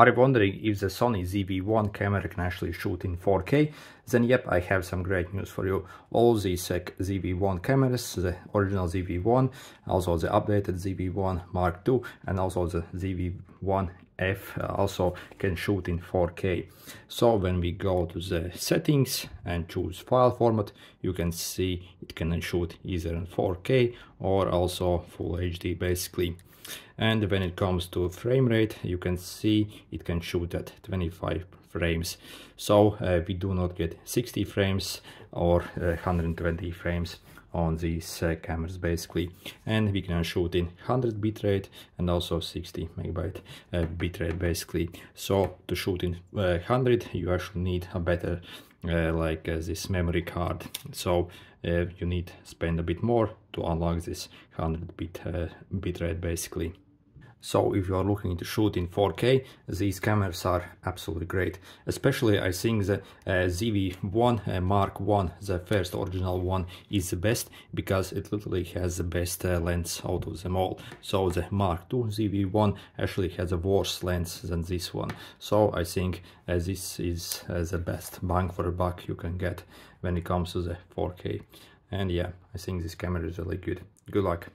Are you wondering if the Sony ZV-1 camera can actually shoot in 4K? Then yep, I have some great news for you. All these uh, ZV-1 cameras, the original ZV-1, also the updated ZV-1 Mark II, and also the ZV-1 F also can shoot in 4K. So when we go to the settings and choose file format, you can see it can shoot either in 4K or also full HD basically and when it comes to frame rate you can see it can shoot at 25 frames so uh, we do not get 60 frames or uh, 120 frames on these uh, cameras basically. And we can shoot in 100 bitrate and also 60 megabyte uh, bitrate basically. So to shoot in 100 uh, you actually need a better uh, like uh, this memory card. So uh, you need spend a bit more to unlock this 100 bit bitrate basically so if you are looking to shoot in 4K, these cameras are absolutely great. Especially I think the uh, ZV-1 uh, Mark 1, the first original one, is the best because it literally has the best uh, lens out of them all. So the Mark II ZV-1 actually has a worse lens than this one. So I think uh, this is uh, the best bang for a buck you can get when it comes to the 4K. And yeah, I think this camera is really good. Good luck.